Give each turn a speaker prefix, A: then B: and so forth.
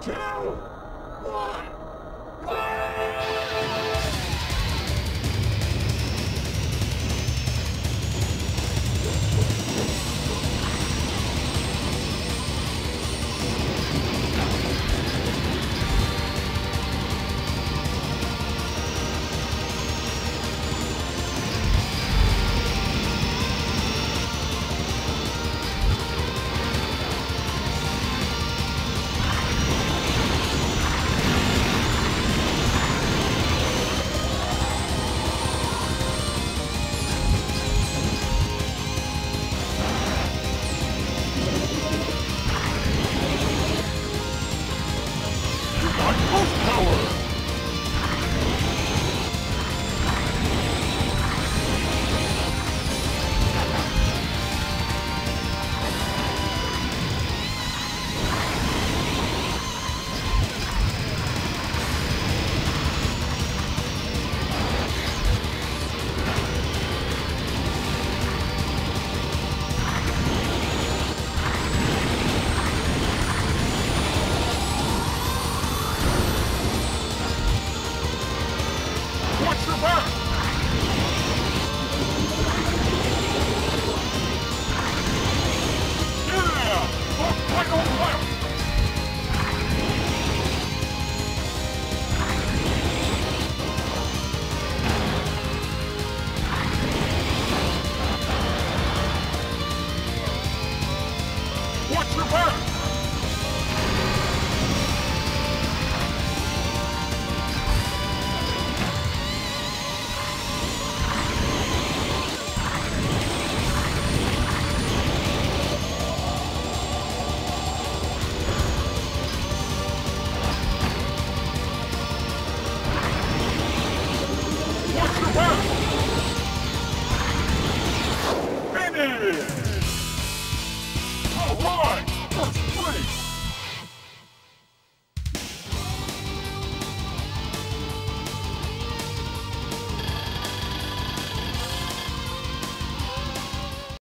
A: two, one.